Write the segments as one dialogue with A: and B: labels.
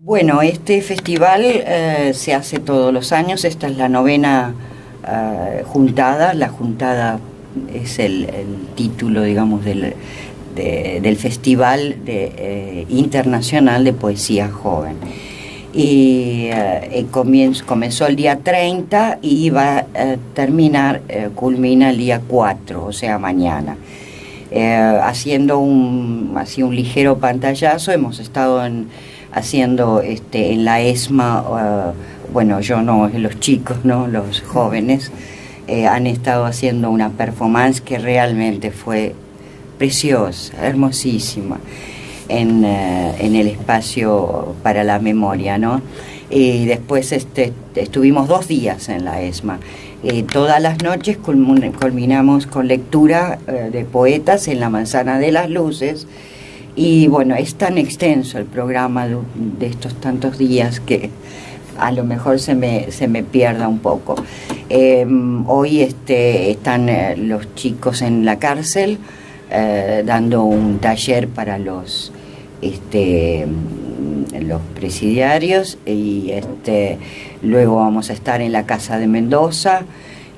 A: Bueno, este festival eh, se hace todos los años, esta es la novena eh, juntada, la juntada es el, título, digamos, del, del Festival de, eh, Internacional de Poesía Joven. Y comenzó el día 30 y va a terminar, culmina el día 4, o sea, mañana. haciendo un, así un ligero pantallazo, hemos estado en haciendo este, en la ESMA, uh, bueno, yo no, los chicos, ¿no? los jóvenes, eh, han estado haciendo una performance que realmente fue preciosa, hermosísima, en, uh, en el espacio para la memoria, ¿no? Y después este, estuvimos dos días en la ESMA. Eh, todas las noches culminamos con lectura uh, de poetas en la Manzana de las Luces, y bueno, es tan extenso el programa de, estos tantos días que a lo mejor se me, se me pierda un poco. Em, hoy este, están eh, los chicos en la cárcel eh, dando un taller para los, este, los presidiarios y este, luego vamos a estar en la Casa de Mendoza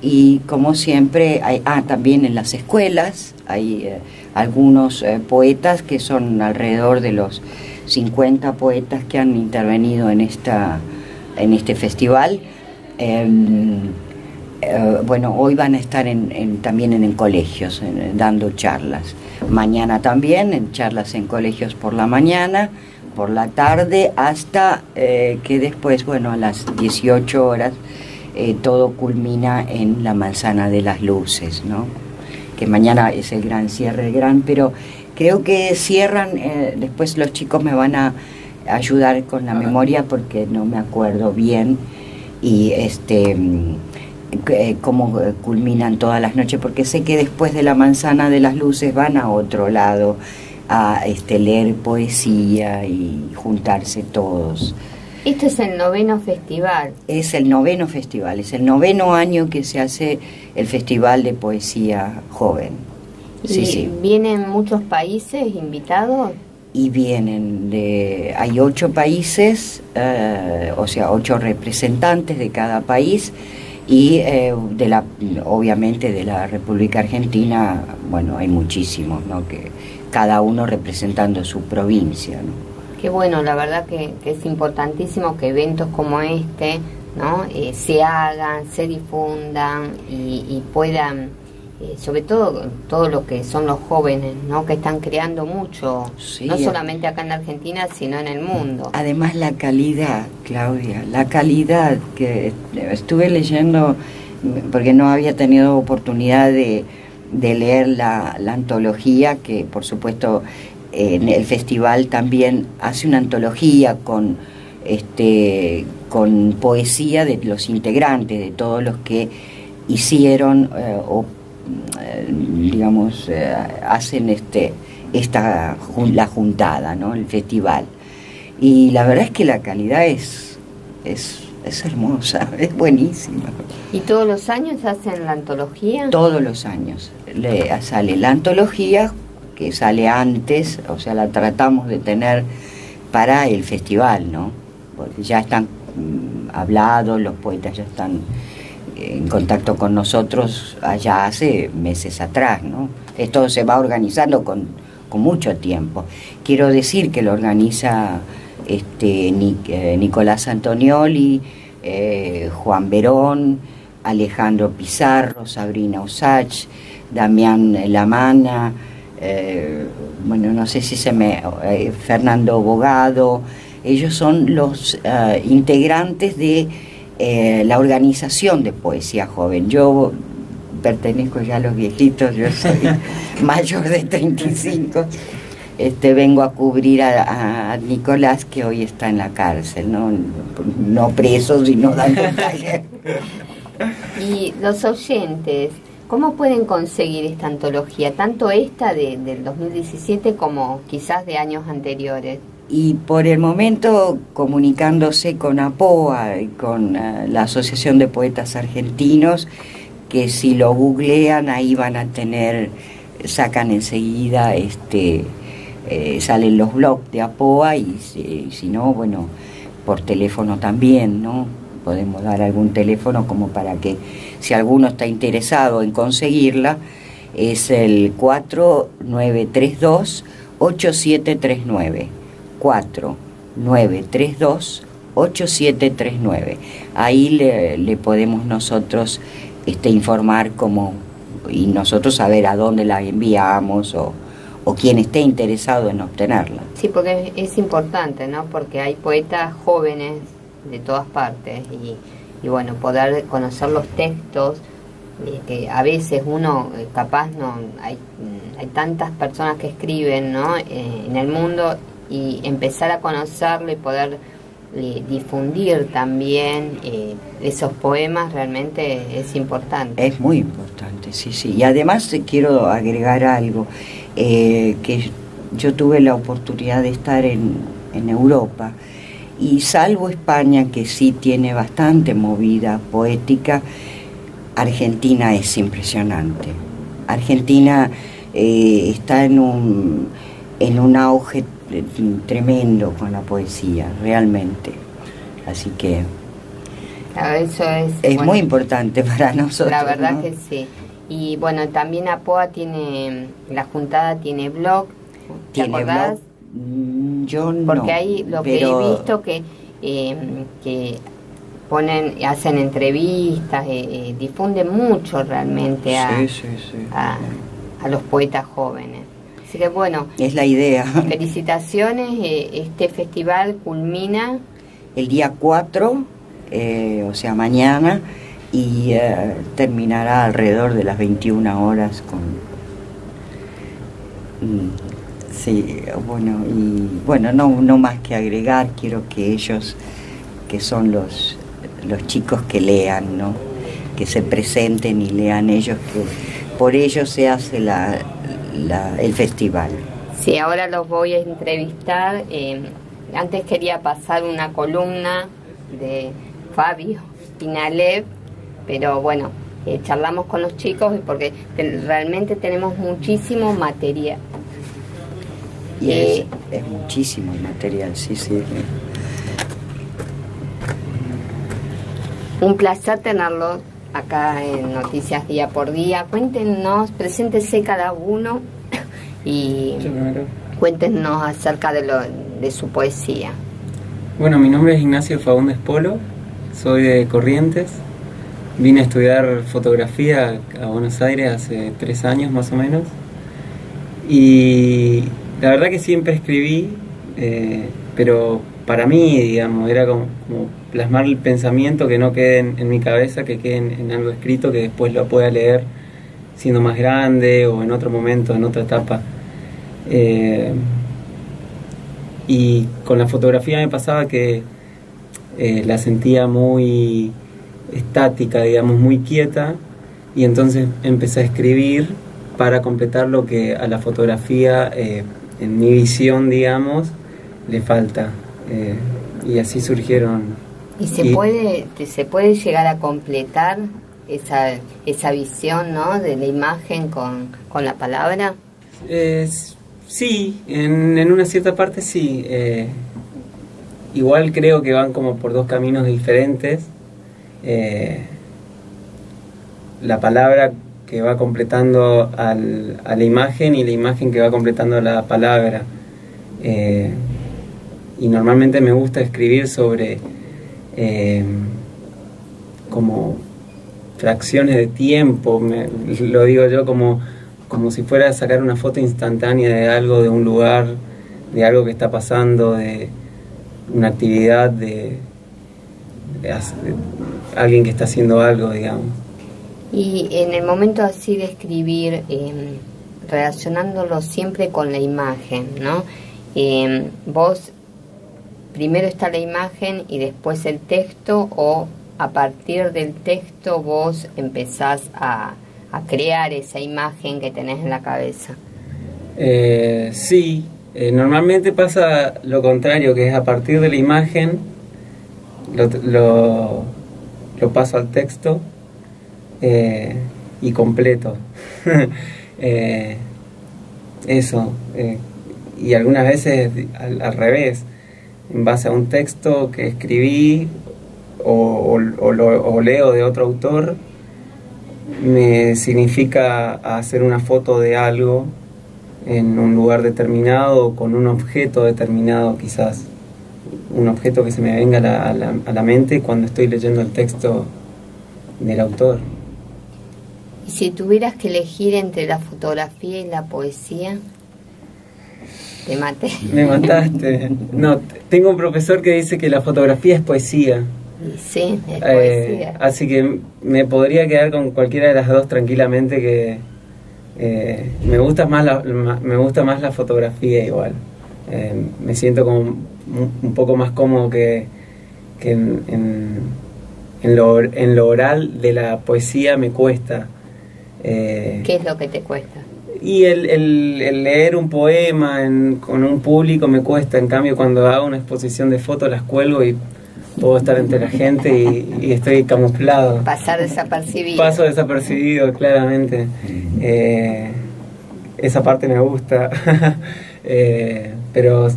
A: y como siempre, hay, ah, también en las escuelas hay... Eh, algunos eh, poetas que son alrededor de los 50 poetas que han intervenido en, esta, en este festival. Em, eh, bueno, hoy van a estar en, también en, colegios dando charlas. Mañana también, en charlas en colegios por la mañana, por la tarde, hasta que después, bueno, a las 18 horas, todo culmina en la manzana de las luces, ¿no? que mañana es el gran cierre, el gran, pero creo que cierran, eh, después los chicos me van a ayudar con la memoria porque no me acuerdo bien y este mm, eh, cómo culminan todas las noches, porque sé que después de la manzana de las luces van a otro lado a este, leer poesía y juntarse todos.
B: Este es el noveno festival.
A: Es el noveno festival, es el noveno año que se hace el Festival de Poesía Joven.
B: Sí, sí. ¿Vienen muchos países invitados?
A: Y vienen de. Hay ocho países, eh, o sea, ocho representantes de cada país y eh, de la obviamente de la República Argentina bueno hay muchísimos no que cada uno representando su provincia ¿no?
B: Qué bueno, la verdad que, es importantísimo que eventos como este ¿no? Eh, se hagan, se difundan y, puedan, eh, sobre todo todo lo que son los jóvenes, ¿no? que están creando mucho, no solamente acá en Argentina, sino en el mundo.
A: Además la calidad, Claudia, la calidad que estuve leyendo, porque no había tenido oportunidad de, leer la, la antología, que por supuesto en el festival también hace una antología con este con poesía de los integrantes, de todos los que hicieron eh, o eh, digamos eh, hacen este esta la juntada, ¿no? el festival. Y la verdad es que la calidad es, es, es hermosa, es buenísima.
B: ¿Y todos los años hacen la antología?
A: Todos los años. Le, sale la antología que sale antes, o sea, la tratamos de tener para el festival, ¿no? Porque ya están mm, hablados, los poetas ya están en contacto con nosotros allá hace meses atrás, ¿no? Esto se va organizando con, mucho tiempo. Quiero decir que lo organiza este, eh, Nicolás Antonioli, eh, Juan Verón, Alejandro Pizarro, Sabrina Usach, Damián Lamana, eh, bueno, no sé si se me... Eh, Fernando Bogado, ellos son los eh, integrantes de la organización de poesía joven. Yo pertenezco ya a los viejitos, yo soy mayor de 35. Este, vengo a cubrir a, Nicolás que hoy está en la cárcel, no, no preso, sino dando taller.
B: Y los oyentes, ¿Cómo pueden conseguir esta antología, tanto esta de, del 2017 como quizás de años anteriores?
A: Y por el momento comunicándose con APOA y con eh, la Asociación de Poetas Argentinos, que si lo googlean ahí van a tener, sacan enseguida este eh, salen los blogs de APOA y si, no, bueno, por teléfono también, ¿no? Podemos dar algún teléfono como para que si alguno está interesado en conseguirla, es el 4932 8739 4932 8739 ahí le, le podemos nosotros este, informar como y nosotros saber a dónde la enviamos o, o quien esté interesado en obtenerla.
B: Sí, porque es importante, ¿no? Porque hay poetas jóvenes de todas partes y, y bueno, poder conocer los textos, eh, que a veces uno eh, capaz no, hay, hay tantas personas que escriben, ¿no? Eh, en el mundo y empezar a conocerlo y poder difundir también esos poemas realmente es importante.
A: Es muy importante, sí, sí. Y además quiero agregar algo. Que yo tuve la oportunidad de estar en, en Europa y salvo España, que sí tiene bastante movida poética, Argentina es impresionante. Argentina eh, está en un, en un auge tremendo con la poesía, realmente. Así que
B: eso es,
A: es muy importante para nosotros.
B: La verdad que sí. Y bueno, también APOA tiene, la juntada tiene blog, ¿te acordás?
A: Yo no.
B: Porque ahí lo que he visto que, eh, que ponen, hacen entrevistas, eh, eh, difunden mucho realmente a, a, los poetas jóvenes. Así que bueno.
A: Es la idea.
B: Felicitaciones, este festival culmina.
A: El día 4, o sea, mañana y eh, terminará alrededor de las 21 horas con sí bueno y bueno no no más que agregar quiero que ellos que son los los chicos que lean no que se presenten y lean ellos que por ellos se hace la, el festival
B: sí ahora los voy a entrevistar eh, antes quería pasar una columna de Fabio Pinalev pero bueno, eh, charlamos con los chicos porque realmente tenemos muchísimo material.
A: Y es, es, muchísimo el material, sí, sí.
B: Un placer tenerlo acá en Noticias Día por Día. Cuéntenos, preséntese cada uno y cuéntenos acerca de, lo, de su poesía.
C: Bueno, mi nombre es Ignacio Faúndez Polo, soy de Corrientes, Vine a estudiar fotografía a Buenos Aires hace tres años más o menos. Y la verdad que siempre escribí, eh, pero para mí, digamos, era como, plasmar el pensamiento que no quede en, mi cabeza, que quede en, algo escrito, que después lo pueda leer siendo más grande o en otro momento, en otra etapa. Eh, y con la fotografía me pasaba que eh, la sentía muy estática, digamos, muy quieta, y entonces empecé a escribir para completar lo que a la fotografía, en mi visión, digamos, le falta. Eh, y así surgieron.
B: ¿Y se, puede, se puede llegar a completar esa, esa visión ¿no? de la imagen con, con la palabra?
C: sí, en, en, una cierta parte sí. Eh, igual creo que van como por dos caminos diferentes. Eh, la palabra que va completando al, a la imagen y la imagen que va completando la palabra. Eh, y normalmente me gusta escribir sobre eh, como fracciones de tiempo, lo digo yo como, como si fuera a sacar una foto instantánea de algo, de un lugar, de algo que está pasando, de una actividad, de, de alguien que está haciendo algo, digamos.
B: Y en el momento así de escribir, em, relacionándolo siempre con la imagen, ¿no? Em, vos, primero está la imagen y después el texto o a partir del texto vos empezás a, crear esa imagen que tenés en la cabeza.
C: Eh, sí, eh, normalmente pasa lo contrario, que es a partir de la imagen lo lo paso al texto eh, y completo. Eh, eso. Eh, y algunas veces al, al, revés, en base a un texto que escribí o, lo, leo de otro autor, me significa hacer una foto de algo en un lugar determinado, con un objeto determinado quizás, un objeto que se me venga la, a la, a la mente cuando estoy leyendo el texto del autor.
B: Si tuvieras que elegir entre la fotografía y la poesía, te maté.
C: Me mataste. No, tengo un profesor que dice que la fotografía es poesía.
B: Sí, es
C: Eh,
B: poesía.
C: así que me podría quedar con cualquiera de las dos tranquilamente que eh, me gusta más la, me gusta más la fotografía igual. Eh, me siento como un, un poco más cómodo que, que en, en, en lo, en lo oral de la poesía me cuesta. Eh,
B: ¿Qué es lo que te cuesta?
C: y el, el- el leer un poema en- con un público me cuesta, en cambio cuando hago una exposición de fotos las cuelgo y puedo estar entre la gente y, y estoy camuflado.
B: Pasar desapercibido.
C: Paso desapercibido, claramente. Eh, esa parte me gusta, Eh, pero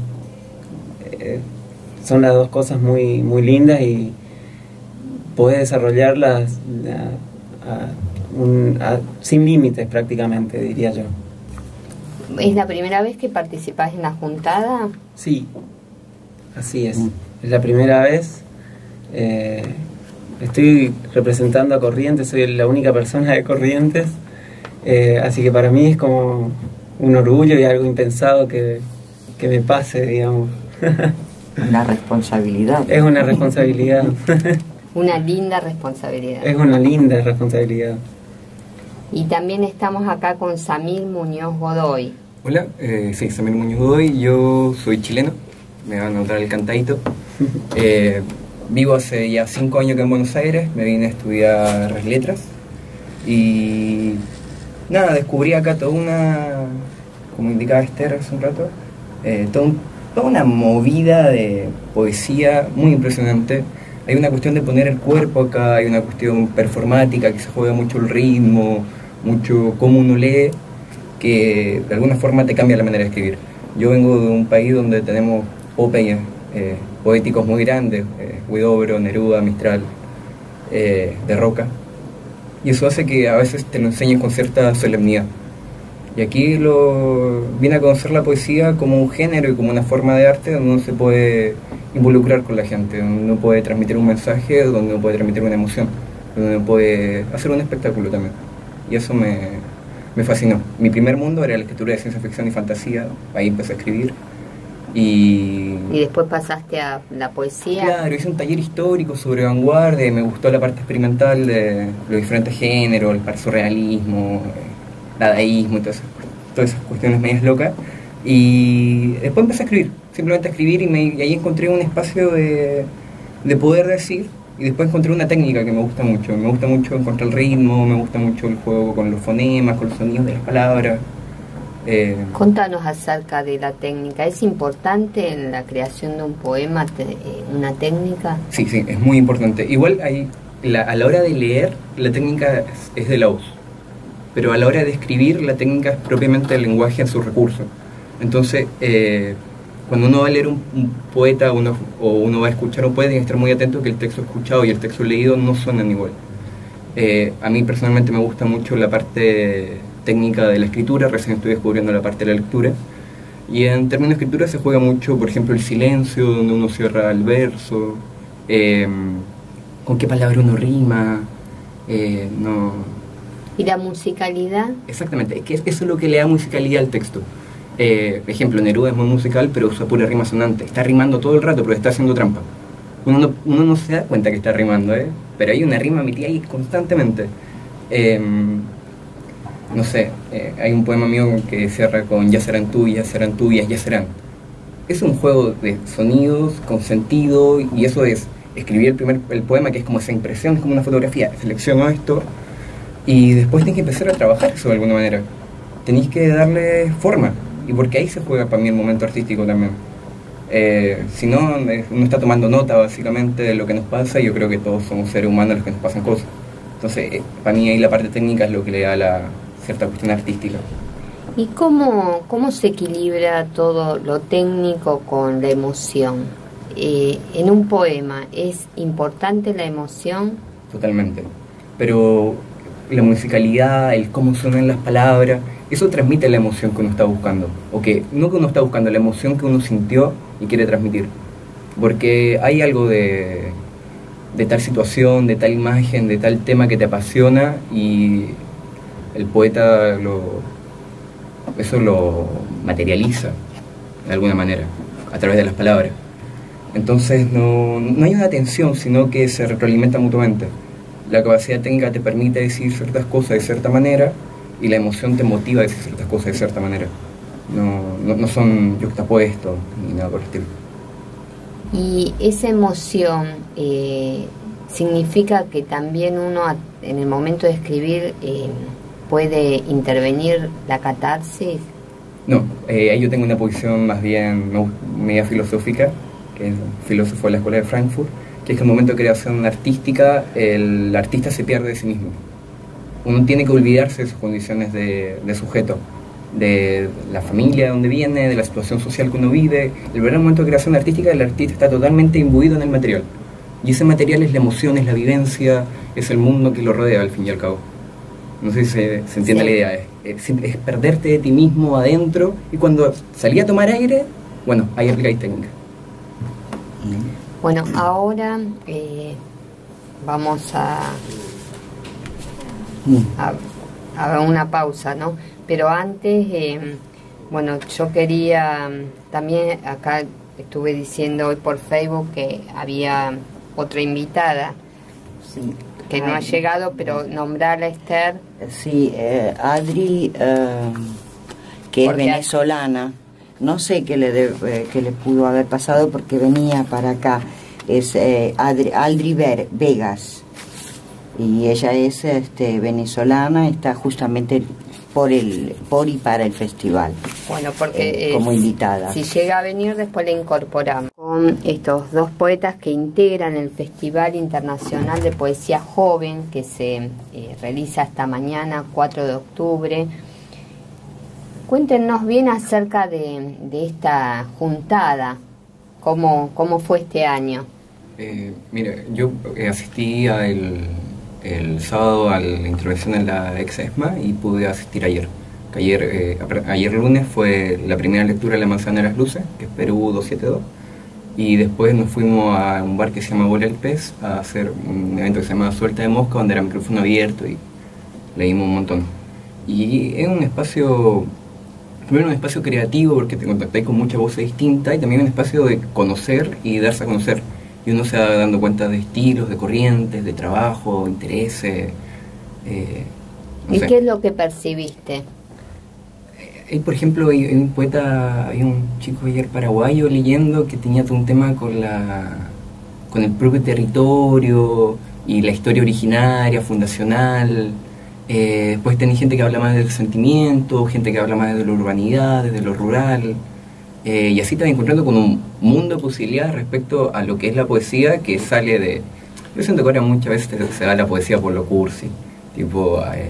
C: eh, son las dos cosas muy, muy lindas y podés desarrollarlas a- a un- a- sin límites prácticamente, diría yo.
B: ¿Es la primera vez que participás en la juntada?
C: Sí, así es. Es la primera vez. eh, estoy representando a Corrientes, soy la única persona de Corrientes. eh, así que para mí es como un orgullo y algo impensado que, que me pase, digamos.
A: Una responsabilidad.
C: es una responsabilidad.
B: Una linda responsabilidad.
C: es una linda responsabilidad.
B: Y también estamos acá con Samir Muñoz Godoy.
D: Hola, eh, sí, Samir Muñoz Godoy, yo soy chileno, me van a notar el cantadito. Eh, vivo hace ya cinco años acá en Buenos Aires, me vine a estudiar letras y nada, descubrí acá toda una, como indicaba Esther hace un rato, eh, todo un- toda una movida de poesía muy impresionante. Hay una cuestión de poner el cuerpo acá, hay una cuestión performática que se juega mucho el ritmo, mucho cómo uno lee que de alguna forma te cambia la manera de escribir. Yo vengo de un país donde tenemos popeyes eh, poéticos muy grandes, eh, Neruda, Mistral, eh, de Roca, y eso hace que a veces te lo enseñen con cierta solemnidad. Y aquí lo viene a conocer la poesía como un género y como una forma de arte donde uno se puede involucrar con la gente, donde uno puede transmitir un mensaje, donde uno puede transmitir una emoción, donde uno puede hacer un espectáculo también. Y eso me, me fascinó. Mi primer mundo era la escritura de ciencia ficción y fantasía, ahí empecé a escribir. Y,
B: Y después pasaste a la poesía.
D: Claro, hice un taller histórico sobre vanguardia, y me gustó la parte experimental de los diferentes géneros, el surrealismo, el dadaísmo y todas esas, todas esas cuestiones medias locas. Y después empecé a escribir, simplemente a escribir y, me- y ahí encontré un espacio de, de poder decir y después encontré una técnica que me gusta mucho. Me gusta mucho encontrar el ritmo, me gusta mucho el juego con los fonemas, con los sonidos de las palabras. Eh,
B: Contanos acerca de la técnica. ¿Es importante en la creación de un poema te- eh, una técnica?
D: Sí, sí, es muy importante. Igual hay, la- a la hora de leer, la técnica es, es de la voz. Pero a la hora de escribir, la técnica es propiamente el lenguaje en su recurso. Entonces, eh, cuando uno va a leer un, un poeta uno, o uno va a escuchar un poeta, tiene que estar muy atento que el texto escuchado y el texto leído no suenan igual. Eh, a mí personalmente me gusta mucho la parte técnica de la escritura, recién estoy descubriendo la parte de la lectura. Y en términos de escritura se juega mucho, por ejemplo, el silencio, donde uno cierra el verso, eh, con qué palabra uno rima, eh, no...
B: ¿Y la musicalidad?
D: Exactamente, es que eso es lo que le da musicalidad al texto. Eh, ejemplo, Neruda es muy musical, pero usa pura rima sonante. Está rimando todo el rato, pero está haciendo trampa. Uno no, uno no se da cuenta que está rimando, ¿eh? pero hay una rima metida ahí constantemente. Eh, no sé, eh, hay un poema mío que cierra con ya serán tuyas, serán tuyas, ya serán. Es un juego de sonidos con sentido y eso es escribir el primer el poema que es como esa impresión, es como una fotografía. Selecciono esto y después tenés que empezar a trabajar eso de alguna manera. Tenéis que darle forma y porque ahí se juega para mí el momento artístico también. Eh, si no, eh, uno está tomando nota básicamente de lo que nos pasa y yo creo que todos somos seres humanos los que nos pasan cosas. Entonces, eh, para mí ahí la parte técnica es lo que le da la cierta cuestión artística.
B: ¿Y cómo, cómo se equilibra todo lo técnico con la emoción? Eh, en un poema, ¿es importante la emoción?
D: Totalmente. Pero la musicalidad, el cómo suenan las palabras, eso transmite la emoción que uno está buscando. O que no que uno está buscando, la emoción que uno sintió y quiere transmitir. Porque hay algo de, de tal situación, de tal imagen, de tal tema que te apasiona y el poeta lo, eso lo materializa de alguna manera, a través de las palabras. Entonces no, no hay una tensión, sino que se retroalimenta mutuamente. La capacidad técnica te permite decir ciertas cosas de cierta manera y la emoción te motiva a decir ciertas cosas de cierta manera. No, no, son yuxtapuestos ni nada por el estilo.
B: Y esa emoción eh, significa que también uno en el momento de escribir eh, puede intervenir la catarsis.
D: No, eh, ahí yo tengo una posición más bien media filosófica, que es filósofo de la Escuela de Frankfurt, que es que en el momento de creación artística el artista se pierde de sí mismo. Uno tiene que olvidarse de sus condiciones de, de sujeto de la familia de donde viene, de la situación social que uno vive. El verdadero momento de creación artística, el artista está totalmente imbuido en el material. Y ese material es la emoción, es la vivencia, es el mundo que lo rodea al fin y al cabo. No sé si se, entiende la idea. Es, es, perderte de ti mismo adentro y cuando salí a tomar aire, bueno, ahí aplicáis técnica.
B: Bueno, ahora eh, vamos a, mm. a, a una pausa, ¿no? Pero antes, eh, bueno, yo quería también, acá estuve diciendo hoy por Facebook que había otra invitada que no ha llegado, pero nombrarla Esther.
A: Sí, eh, Adri, eh, que es venezolana. No sé qué le, qué le pudo haber pasado porque venía para acá. Es Adri, Aldri Vegas. Y ella es este, venezolana, está justamente por el por y para el festival.
B: Bueno, porque
A: eh, como invitada.
B: Si llega a venir después la incorporamos con estos dos poetas que integran el Festival Internacional de Poesía Joven que se eh, realiza esta mañana 4 de octubre. Cuéntenos bien acerca de, esta juntada, cómo, cómo fue este año.
D: Eh, mire, yo asistí a el sábado a la intervención en la ex ESMA y pude asistir ayer. Ayer, eh, ayer lunes fue la primera lectura de La Manzana de las Luces, que es Perú 272, y después nos fuimos a un bar que se llama Bola el Pez a hacer un evento que se llama Suelta de Mosca, donde era micrófono abierto y leímos un montón. Y es un espacio, primero un espacio creativo porque te contactáis con muchas voces distintas y también un espacio de conocer y darse a conocer y uno se va dando cuenta de estilos, de corrientes, de trabajo, intereses.
B: Eh, ¿Y qué es lo que percibiste?
D: Hay, por ejemplo, hay, un poeta, hay un chico ayer paraguayo leyendo que tenía todo un tema con la con el propio territorio y la historia originaria, fundacional. Eh, después tenés gente que habla más del sentimiento, gente que habla más de la urbanidad, de lo rural. Eh, y así te vas encontrando con un mundo de posibilidades respecto a lo que es la poesía que sale de... Yo siento que ahora muchas veces se da la poesía por lo cursi, tipo eh,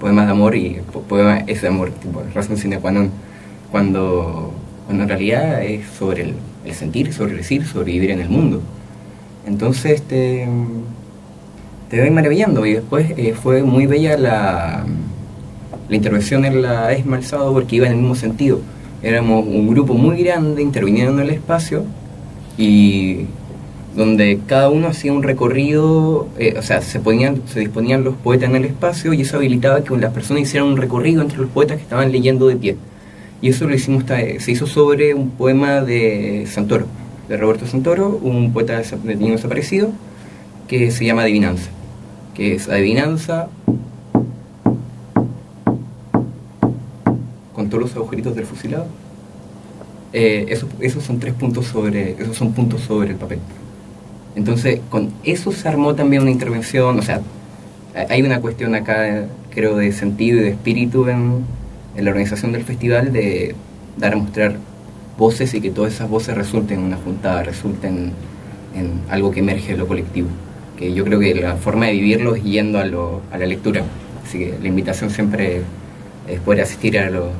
D: poemas de amor y poemas es de amor, tipo razón sine cuando, cuando en realidad es sobre el, el sentir, sobre el decir, sobre vivir en el mundo. Entonces te, te voy maravillando y después eh, fue muy bella la, la intervención en la ESMA el sábado porque iba en el mismo sentido éramos un grupo muy grande interviniendo en el espacio y donde cada uno hacía un recorrido, eh, o sea, se, ponían, se disponían los poetas en el espacio y eso habilitaba que las personas hicieran un recorrido entre los poetas que estaban leyendo de pie. Y eso lo hicimos, se hizo sobre un poema de Santoro, de Roberto Santoro, un poeta de niño desaparecido, que se llama Adivinanza, que es adivinanza todos los agujeritos del fusilado. Eh, esos, son tres puntos sobre, esos son puntos sobre el papel. Entonces, con eso se armó también una intervención, o sea, hay una cuestión acá, creo, de sentido y de espíritu en, la organización del festival de dar a mostrar voces y que todas esas voces resulten en una juntada, resulten en algo que emerge de lo colectivo. Que yo creo que la forma de vivirlo es yendo a, lo, a la lectura. Así que la invitación siempre es poder asistir a, lo,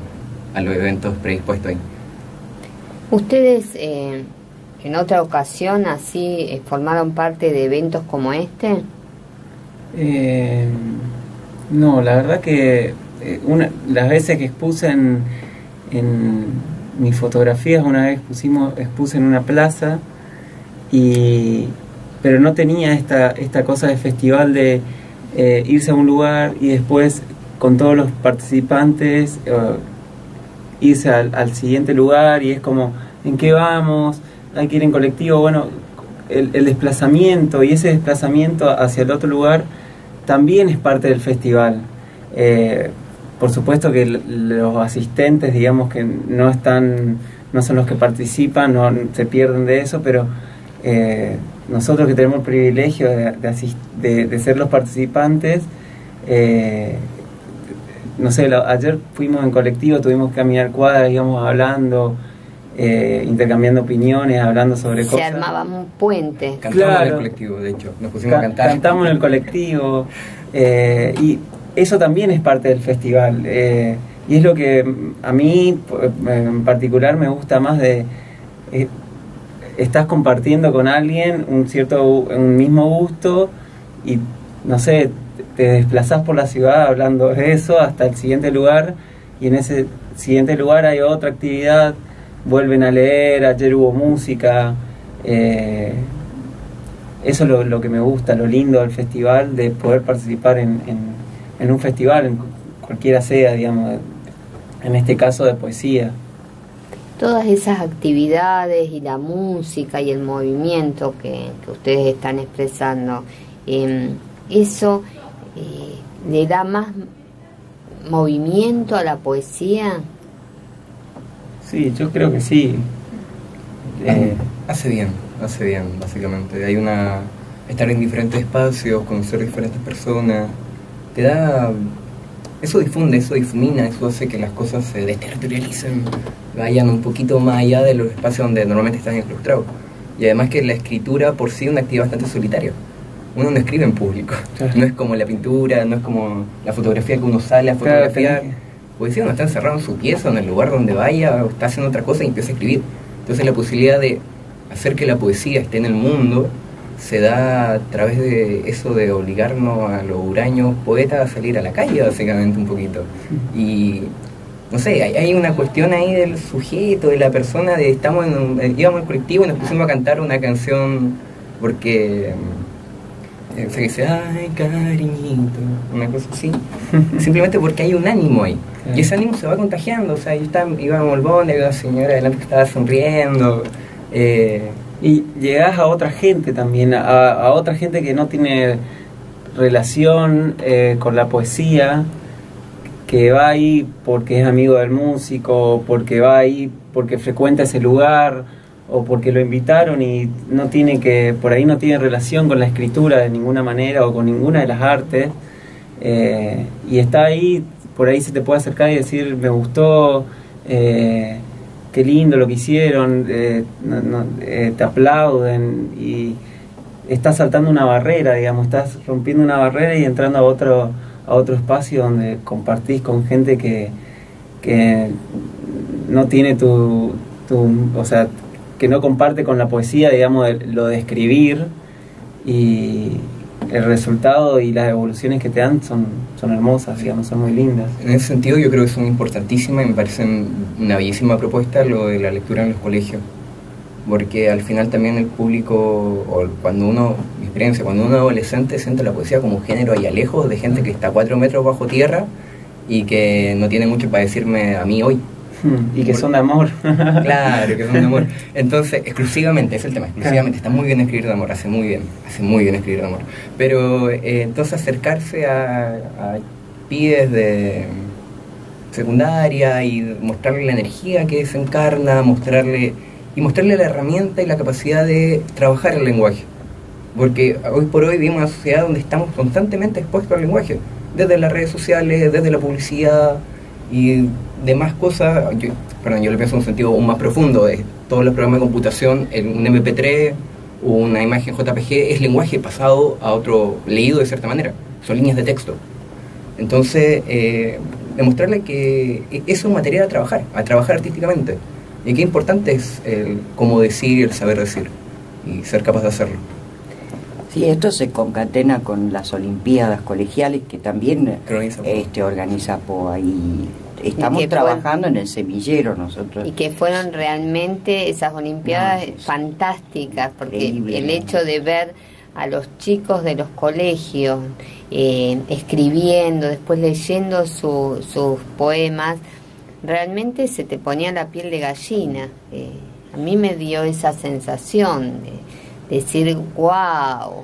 D: a los eventos predispuestos ahí.
B: ¿Ustedes eh, en otra ocasión así eh, formaron parte de eventos como este?
C: Eh, no, la verdad que eh, una, las veces que expuse en, en mis fotografías, una vez pusimos, expuse en una plaza, y, pero no tenía esta, esta cosa de festival de eh, irse a un lugar y después con todos los participantes eh, irse al, siguiente lugar y es como, ¿en qué vamos? Hay que ir en colectivo, bueno, el, desplazamiento y ese desplazamiento hacia el otro lugar también es parte del festival. Eh, por supuesto que los asistentes, digamos que no están, no son los que participan, no se pierden de eso, pero eh, nosotros que tenemos el privilegio de, de- de ser los participantes, eh, no sé, lo- ayer fuimos en colectivo, tuvimos que caminar cuadras, íbamos hablando, eh, intercambiando opiniones, hablando sobre
B: Se
C: cosas.
B: armaba un puente.
D: Cantamos en el colectivo, de hecho, nos pusimos a
C: Ca-
D: cantar.
C: Cantamos en el colectivo eh, y eso también es parte del festival. eh, y es lo que a mí p- en particular me gusta más de... eh, estás compartiendo con alguien un cierto, un mismo gusto y no sé, te desplazás por la ciudad hablando de eso hasta el siguiente lugar y en ese siguiente lugar hay otra actividad, vuelven a leer, ayer hubo música, eh, eso es lo, que me gusta, lo lindo del festival, de poder participar en, en, un festival, en cualquiera sea, digamos, en este caso de poesía.
B: Todas esas actividades y la música y el movimiento que, que ustedes están expresando, eh, eso eh, le da más movimiento a la poesía.
C: Sí, yo creo que sí. Eh,
D: Hace bien, hace bien, básicamente. Hay una. estar en diferentes espacios, conocer diferentes personas, te da. Eso difunde, eso difumina, eso hace que las cosas se desterritorialicen, vayan un poquito más allá de los espacios donde normalmente están enclaustrados. Y además que la escritura por sí es una actividad bastante solitaria. Uno no escribe en público.
C: Claro.
D: No es como la pintura, no es como la fotografía que uno sale a fotografiar. Poesía uno está encerrado en su pieza, en el lugar donde vaya, o está haciendo otra cosa y empieza a escribir. Entonces la posibilidad de hacer que la poesía esté en el mundo se da a través de eso de obligarnos a los huraños poetas a salir a la calle, básicamente, un poquito. Y no sé, hay, hay una cuestión ahí del sujeto, de la persona, de estamos en un, eh, íbamos al colectivo y nos pusimos a cantar una canción porque eh, se dice, ay, cariñito, una cosa así. Simplemente porque hay un ánimo ahí. Y ese ánimo se va contagiando. O sea, yo estaba, íbamos al bonde, había una señora adelante que estaba sonriendo. Eh,
C: Y llegás a otra gente también, a, a otra gente que no tiene relación eh, con la poesía, que va ahí porque es amigo del músico, porque va ahí porque frecuenta ese lugar, o porque lo invitaron y no tiene que, por ahí no tiene relación con la escritura de ninguna manera o con ninguna de las artes, eh, y está ahí, por ahí se te puede acercar y decir, me gustó, eh, qué lindo lo que hicieron, eh, te aplauden y estás saltando una barrera, digamos, estás rompiendo una barrera y entrando a otro, a otro espacio donde compartís con gente que, que no tiene tu, tu, o sea, que no comparte con la poesía, digamos, lo de escribir y el resultado y las evoluciones que te dan son, son hermosas, digamos, son muy lindas.
D: en ese sentido yo creo que son importantísimas y me parecen una bellísima propuesta lo de la lectura en los colegios. Porque al final también el público, o cuando uno, mi experiencia, cuando uno es adolescente siente la poesía como un género allá lejos de gente que está cuatro metros bajo tierra y que no tiene mucho para decirme a mí hoy.
C: Y que son de amor.
D: Claro, que son de amor. Entonces, exclusivamente, es el tema, exclusivamente. Está muy bien escribir de amor, hace muy bien, hace muy bien escribir de amor. Pero eh, entonces acercarse a, a pibes de secundaria y mostrarle la energía que se encarna, mostrarle y mostrarle la herramienta y la capacidad de trabajar el lenguaje. Porque hoy por hoy vivimos una sociedad donde estamos constantemente expuestos al lenguaje, desde las redes sociales, desde la publicidad y demás cosas. Yo, perdón, yo lo pienso en un sentido aún más profundo. Todos los programas de computación, un MP3 o una imagen JPG es lenguaje pasado a otro, leído de cierta manera. Son líneas de texto. Entonces, eh, demostrarle que e, es un material a trabajar, a trabajar artísticamente. Y qué importante es el cómo decir y el saber decir, y ser capaz de hacerlo.
A: Sí, esto se concatena con las Olimpiadas colegiales que también este, organiza POA y estamos trabajando en el semillero nosotros.
B: Y que fueron realmente esas Olimpiadas fantásticas, porque el hecho de ver a los chicos de los colegios eh, escribiendo, después leyendo sus poemas, realmente se te ponía la piel de gallina. Eh, a mí me dio esa sensación de decir, wow,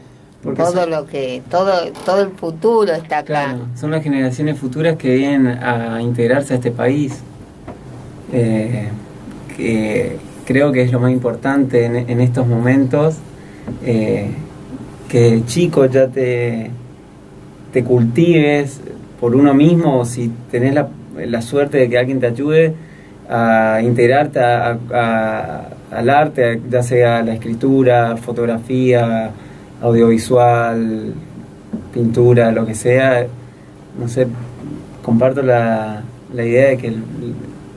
B: todo lo que todo todo el futuro está acá.
C: son las generaciones futuras que vienen a integrarse a este país. Eh, que creo que es lo más importante en, estos momentos. Eh, que chico ya te, te cultives por uno mismo, si tenés la, la suerte de que alguien te ayude a integrarte al arte, ya sea la escritura, fotografía, audiovisual, pintura, lo que sea, no sé, comparto la, la idea de que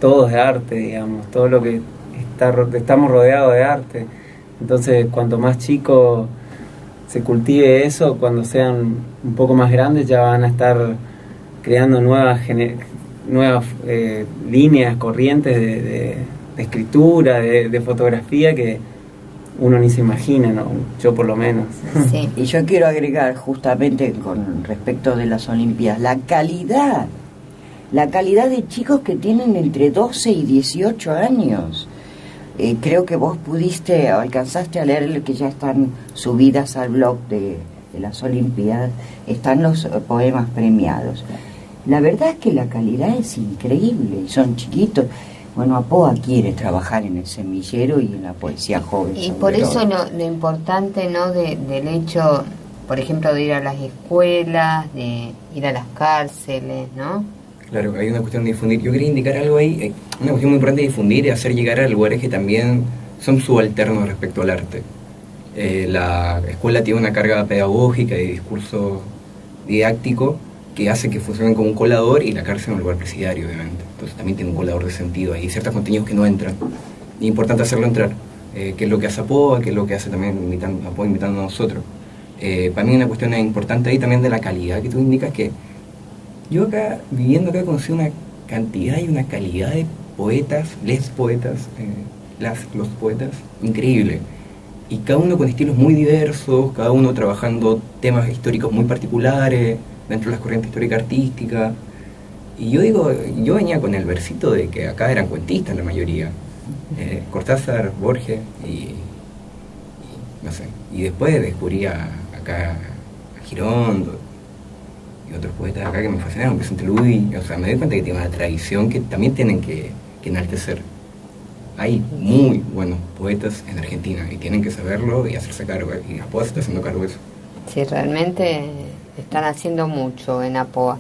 C: todo es arte, digamos, todo lo que está, estamos rodeados de arte. Entonces, cuanto más chico se cultive eso, cuando sean un poco más grandes ya van a estar creando nuevas, nuevas eh, líneas, corrientes de, escritura, de, fotografía que uno ni se imagina, ¿no? yo por lo menos.
A: Sí. y yo quiero agregar justamente con respecto de las Olimpiadas, la calidad, la calidad de chicos que tienen entre 12 y 18 años eh, creo que vos pudiste, alcanzaste a leer que ya están subidas al blog de, las Olimpiadas, están los eh, poemas premiados. La verdad es que la calidad es increíble, son chiquitos. Bueno, Apoa quiere trabajar en el semillero y en la poesía joven.
B: Y por eso lo, importante ¿no? del hecho, por ejemplo, de ir a las escuelas, de ir a las cárceles, ¿no?
D: Claro, hay una cuestión de difundir. Yo quería indicar algo ahí, eh, una cuestión muy importante de difundir y hacer llegar a lugares que también son subalternos respecto al arte. Eh, la escuela tiene una carga pedagógica y discurso didáctico que hace que funcionen como un colador y la cárcel un lugar presidiario, obviamente. Entonces también tiene un colador de sentido. Hay ciertos contenidos que no entran. Y es importante hacerlo entrar. Eh, es lo que hace Apoa, que es lo que hace también invitando, Apoa invitando a nosotros. para mí una cuestión importante ahí también de la calidad que tú indicas que yo acá, viviendo acá, conocí una cantidad y una calidad de poetas, les poetas, eh, las, los poetas, increíble. Y cada uno con estilos muy diversos, cada uno trabajando temas históricos muy particulares, dentro de las corrientes históricas artísticas. Y yo digo, yo venía con el versito de que acá eran cuentistas la mayoría. Eh, Cortázar, Borges y, no sé. Y después descubrí acá a Girón, y otros poetas acá que me fascinaron, que son Teludi, o sea, me doy cuenta que tiene una tradición que también tienen que, enaltecer. Hay muy buenos poetas en Argentina y tienen que saberlo y hacerse cargo, y Apoa se está haciendo cargo de eso.
B: Sí, realmente están haciendo mucho en Apoa.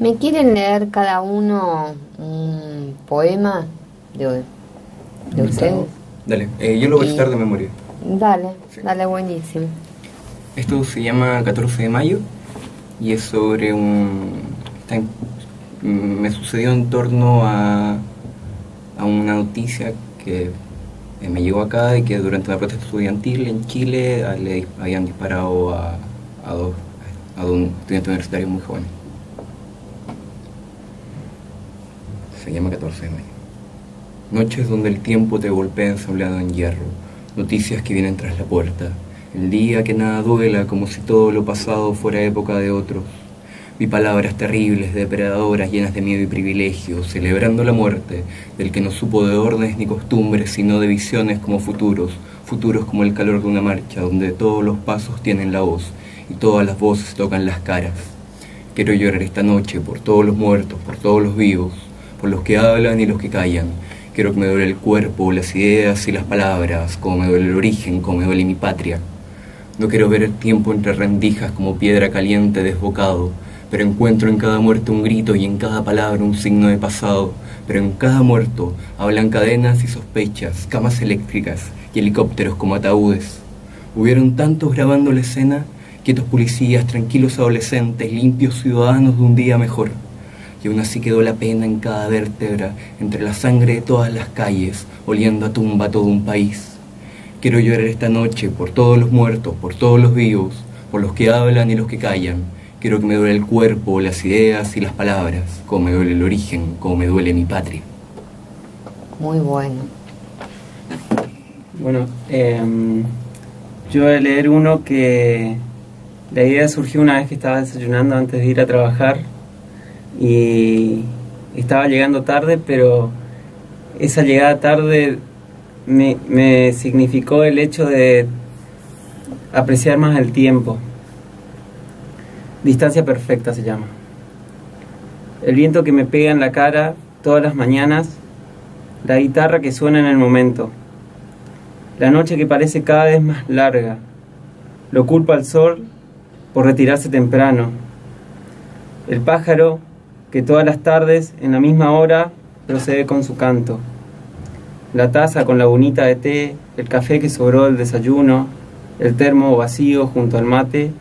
B: ¿Me quieren leer cada uno un poema de, de ustedes?
D: Dale, eh, yo lo voy a estar de memoria.
B: Dale, dale, buenísimo.
D: Esto se llama 14 de mayo y es sobre un... me sucedió en torno a, a una noticia que me llegó acá de que durante una protesta estudiantil en Chile le habían disparado a, a dos, a dos estudiantes universitarios muy jóvenes. Se llama 14 de. Noches donde el tiempo te golpea ensableado en hierro, noticias que vienen tras la puerta, el día que nada duela como si todo lo pasado fuera época de otros. Vi palabras terribles, depredadoras, llenas de miedo y privilegio, celebrando la muerte del que no supo de órdenes ni costumbres, sino de visiones como futuros, futuros como el calor de una marcha, donde todos los pasos tienen la voz y todas las voces tocan las caras. Quiero llorar esta noche por todos los muertos, por todos los vivos, por los que hablan y los que callan. Quiero que me duele el cuerpo, las ideas y las palabras, como me duele el origen, como me duele mi patria. No quiero ver el tiempo entre rendijas como piedra caliente desbocado, pero encuentro en cada muerte un grito y en cada palabra un signo de pasado, pero en cada muerto hablan cadenas y sospechas, camas eléctricas y helicópteros como ataúdes. Hubieron tantos grabando la escena, quietos policías, tranquilos adolescentes, limpios ciudadanos de un día mejor. Y aún así quedó la pena en cada vértebra, entre la sangre de todas las calles, oliendo a tumba todo un país. Quiero llorar esta noche por todos los muertos, por todos los vivos, por los que hablan y los que callan. Quiero que me duele el cuerpo, las ideas y las palabras, como me duele el origen, como me duele mi patria.
B: Muy bueno.
C: Bueno, em, yo voy a leer uno que la idea surgió una vez que estaba desayunando antes de ir a trabajar y estaba llegando tarde, pero esa llegada tarde me, significó el hecho de apreciar más el tiempo. Distancia perfecta se llama. El viento que me pega en la cara todas las mañanas, la guitarra que suena en el momento, la noche que parece cada vez más larga, lo culpa al sol por retirarse temprano, el pájaro que todas las tardes, en la misma hora, procede con su canto, la taza con la bonita de té, el café que sobró del desayuno, el termo vacío junto al mate,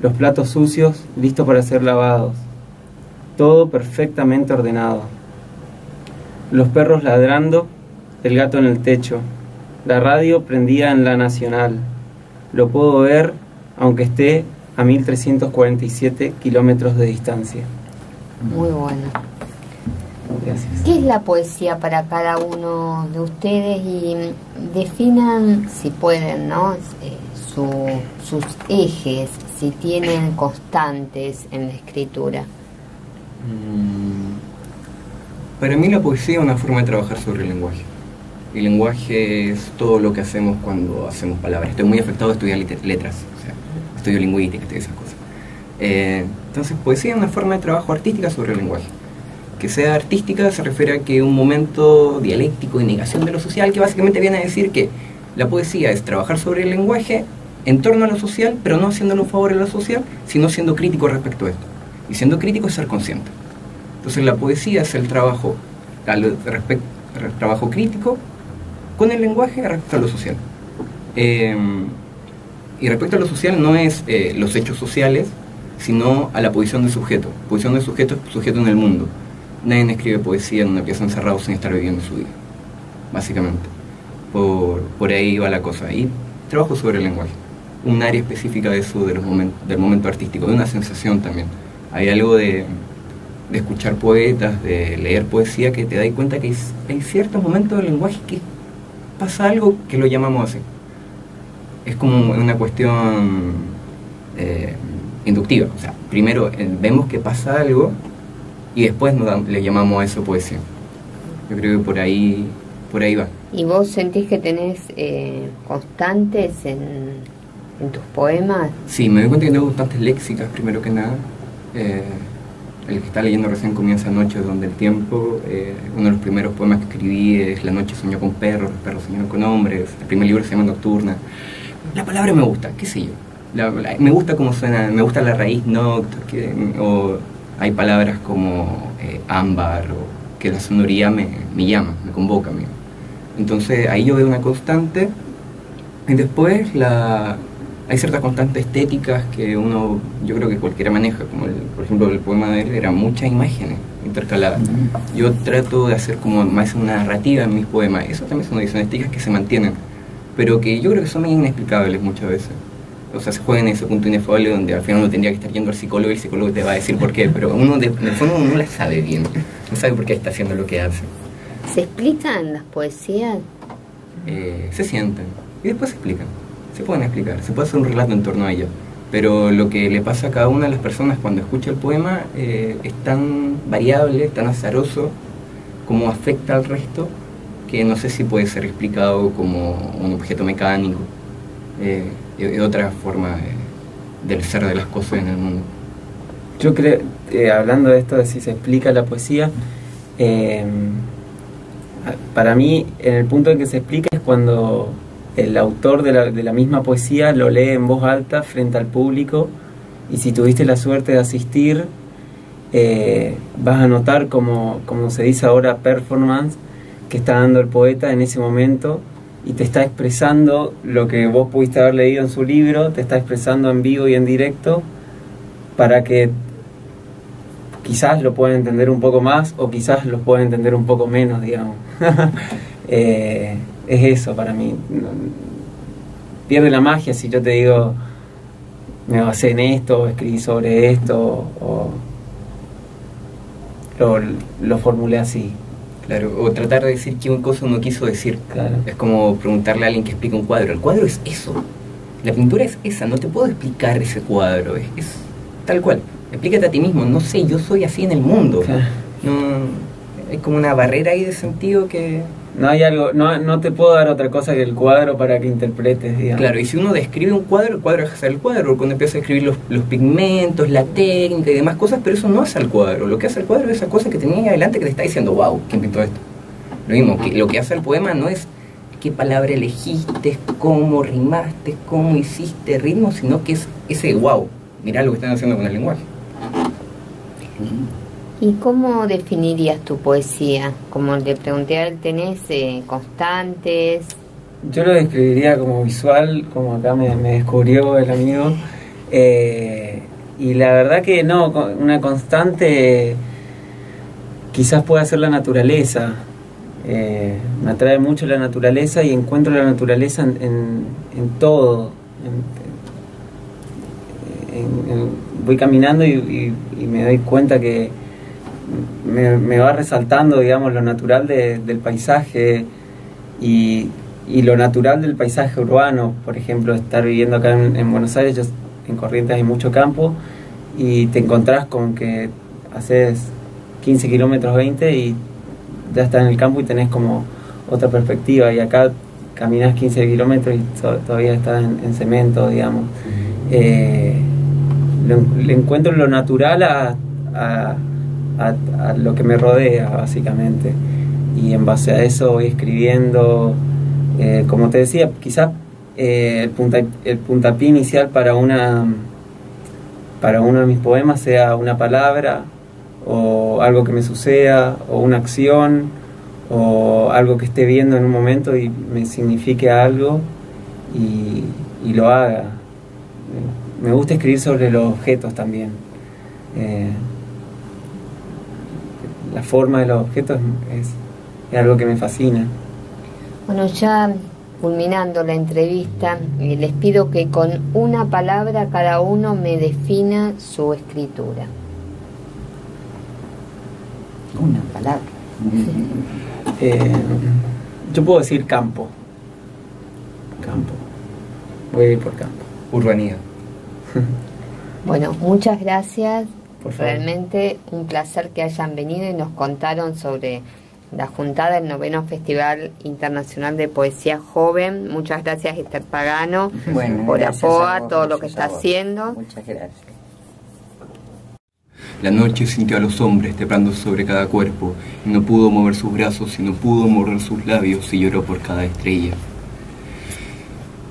C: los platos sucios listos para ser lavados, todo perfectamente ordenado. Los perros ladrando, el gato en el techo, la radio prendida en la nacional. Lo puedo ver aunque esté a 1347 kilómetros de distancia.
B: Muy bueno.
C: Gracias.
B: ¿Qué es la poesía para cada uno de ustedes? Y definan, si pueden, ¿no? Eh, su- sus ejes, si tienen constantes en la escritura.
D: Mm, Para mí la poesía es una forma de trabajar sobre el lenguaje. El lenguaje es todo lo que hacemos cuando hacemos palabras. Estoy muy afectado de estudiar letras, o sea, estudio lingüística, esas cosas. Eh, entonces, poesía es una forma de trabajo artística sobre el lenguaje. Que sea artística se refiere a que un momento dialéctico de negación de lo social, que básicamente viene a decir que la poesía es trabajar sobre el lenguaje en torno a lo social, pero no haciéndole un favor a lo social, sino siendo crítico respecto a esto. Y siendo crítico es ser consciente. Entonces la poesía es el trabajo, al respect- re- trabajo crítico con el lenguaje respecto a lo social. Eh, y respecto a lo social no es eh, los hechos sociales, sino a la posición del sujeto. Posición del sujeto es sujeto en el mundo. Nadie escribe poesía en una pieza encerrado sin estar viviendo su vida, básicamente. Por, por ahí va la cosa. Y trabajo sobre el lenguaje. Un área específica de eso, de los momen- del momento artístico, de una sensación también. Hay algo de, de escuchar poetas, de leer poesía, que te das cuenta que hay ciertos momentos del lenguaje que pasa algo que lo llamamos así. Es como una cuestión eh, inductiva. O sea, primero eh, vemos que pasa algo y después nos le llamamos a eso poesía. Yo creo que por ahí, por ahí va.
B: ¿Y vos sentís que tenés eh, constantes en, en tus poemas?
D: Sí, me doy cuenta que tengo constantes léxicas, primero que nada. Eh, el que está leyendo recién comienza Noche donde el tiempo. eh, uno de los primeros poemas que escribí es La noche soñó con perros, los perros soñaron con hombres. El primer libro se llama Nocturna. La palabra me gusta, qué sé yo. La- la- me gusta cómo suena, me gusta la raíz noct, que, o hay palabras como eh, ámbar, o que la sonoría me, me llama, me convoca. me- Entonces ahí yo veo una constante y después la, hay ciertas constantes estéticas que uno, yo creo que cualquiera maneja, como el, por ejemplo el poema de él, eran muchas imágenes intercaladas. Yo trato de hacer como más una narrativa en mis poemas, eso también son ediciones estéticas que se mantienen, pero que yo creo que son inexplicables muchas veces. O sea, se juegan en ese punto inefable donde al final uno tendría que estar yendo al psicólogo y el psicólogo te va a decir por qué, pero uno de, en el fondo uno no la sabe bien, no sabe por qué está haciendo lo que hace.
B: ¿Se explican las poesías?
D: eh, se sienten y después se explican. Se pueden explicar, se puede hacer un relato en torno a ello. Pero lo que le pasa a cada una de las personas cuando escucha el poema eh, es tan variable, tan azaroso, como afecta al resto, que no sé si puede ser explicado como un objeto mecánico, eh, y- otra forma de- del ser de las cosas en el mundo.
C: Yo creo, eh, hablando de esto de si se explica la poesía, eh, para mí en el punto en que se explica es cuando el autor de la, de la misma poesía lo lee en voz alta frente al público y si tuviste la suerte de asistir, eh, vas a notar como, como se dice ahora performance que está dando el poeta en ese momento y te está expresando lo que vos pudiste haber leído en su libro, te está expresando en vivo y en directo para que quizás lo pueden entender un poco más o quizás lo pueden entender un poco menos, digamos. Eh, es eso para mí. Pierde la magia si yo te digo, me basé en esto, escribí sobre esto, o lo, lo formulé así.
D: Claro, o tratar de decir que una cosa uno quiso decir.
C: Claro.
D: Es como preguntarle a alguien que explica un cuadro. El cuadro es eso. La pintura es esa. No te puedo explicar ese cuadro. Es, es tal cual. Explícate a ti mismo. No sé, yo soy así en el mundo.
C: Claro.
D: No, hay como una barrera ahí de sentido que...
C: No hay algo, no, no te puedo dar otra cosa que el cuadro para que interpretes, digamos.
D: Claro, y si uno describe un cuadro, el cuadro ser el cuadro. Cuando empieza a escribir los, los pigmentos, la técnica y demás cosas, pero eso no hace al cuadro. Lo que hace al cuadro es esa cosa que tenía ahí adelante que te está diciendo, wow, ¿quién pintó esto? Lo mismo, que lo que hace el poema no es qué palabra elegiste, cómo rimaste, cómo hiciste ritmo, sino que es ese wow, mirá lo que están haciendo con el lenguaje.
B: ¿Y cómo definirías tu poesía? Como le pregunté a él, ¿tenés eh, constantes?
C: Yo lo describiría como visual, como acá me, descubrió el amigo. Eh, y la verdad que no, una constante quizás pueda ser la naturaleza. Eh, me atrae mucho la naturaleza y encuentro la naturaleza en, todo. Voy caminando y me doy cuenta que me, me va resaltando, digamos, lo natural de- del paisaje y, y lo natural del paisaje urbano. Por ejemplo, estar viviendo acá en, en Buenos Aires, yo en Corrientes hay mucho campo y te encontrás con que haces 15 kilómetros 20 y ya estás en el campo y tenés como otra perspectiva y acá caminas 15 kilómetros y to- todavía estás en, en cemento, digamos. Eh, le encuentro lo natural a, a- a- a lo que me rodea, básicamente. Y en base a eso voy escribiendo, eh, como te decía, quizás eh, el, punta, el puntapié inicial para una para uno de mis poemas sea una palabra o algo que me suceda o una acción o algo que esté viendo en un momento y me signifique algo y, y lo haga. Me gusta escribir sobre los objetos también. Eh, la forma de los objetos es, es algo que me fascina.
B: Bueno, ya culminando la entrevista, eh, les pido que con una palabra cada uno me defina su escritura.
A: Una palabra.
C: Eh, yo puedo decir campo. Campo. Voy a ir por campo.
D: Urbanidad.
B: Bueno, muchas gracias.
C: Por favor.
B: Realmente un placer que hayan venido y nos contaron sobre la juntada del noveno Festival Internacional de Poesía Joven. Muchas gracias, Esther Pagano,
A: Bueno,
B: por APOA, todo lo que está haciendo.
A: Muchas gracias.
D: La noche sintió a los hombres temblando sobre cada cuerpo, y no pudo mover sus brazos, y no pudo morder sus labios, y lloró por cada estrella.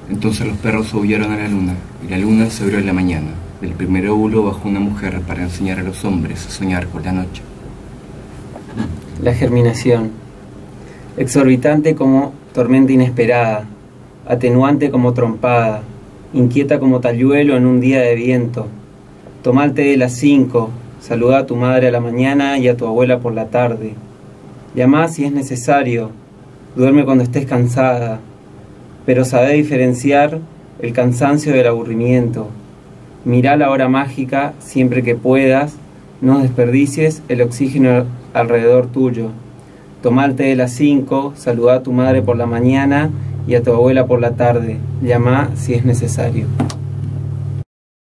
D: Entonces los perros aullaron a la luna, y la luna se abrió en la mañana. Del primer óvulo bajó una mujer para enseñar a los hombres a soñar por la noche.
C: La germinación. Exorbitante como tormenta inesperada, atenuante como trompada, inquieta como talluelo en un día de viento. Té de las cinco, saluda a tu madre a la mañana y a tu abuela por la tarde. Llamá si es necesario, duerme cuando estés cansada, pero sabe diferenciar el cansancio del aburrimiento. Mirá la hora mágica siempre que puedas, no desperdicies el oxígeno alrededor tuyo. Té de las 5, saludá a tu madre por la mañana y a tu abuela por la tarde. Llamá si es necesario.